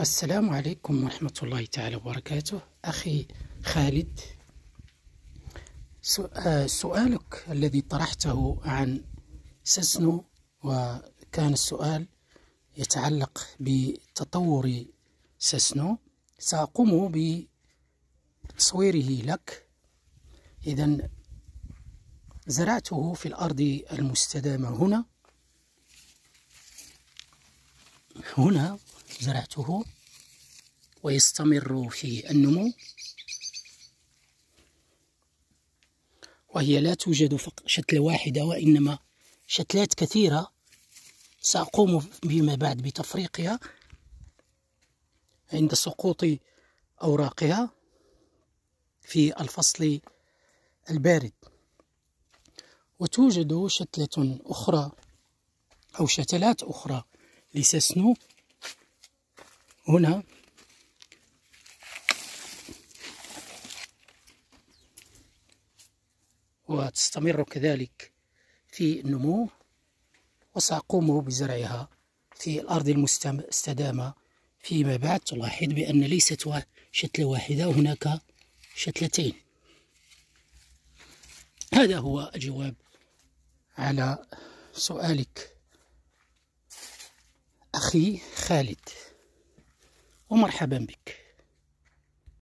السلام عليكم ورحمة الله تعالى وبركاته. أخي خالد آه، سؤالك الذي طرحته عن سسنو وكان السؤال يتعلق بتطور سسنو سأقوم بتصويره لك. إذا زرعته في الأرض المستدامة هنا. هنا. زرعته ويستمر في النمو. وهي لا توجد شتلة واحدة وإنما شتلات كثيرة سأقوم فيما بعد بتفريقها عند سقوط أوراقها في الفصل البارد. وتوجد شتلة أخرى أو شتلات أخرى لسسنو هنا. وتستمر كذلك في النمو وسأقوم بزرعها في الأرض المستدامة فيما بعد. تلاحظ بأن ليست شتلة واحدة هناك شتلتين. هذا هو الجواب على سؤالك أخي خالد. ومرحبا بك.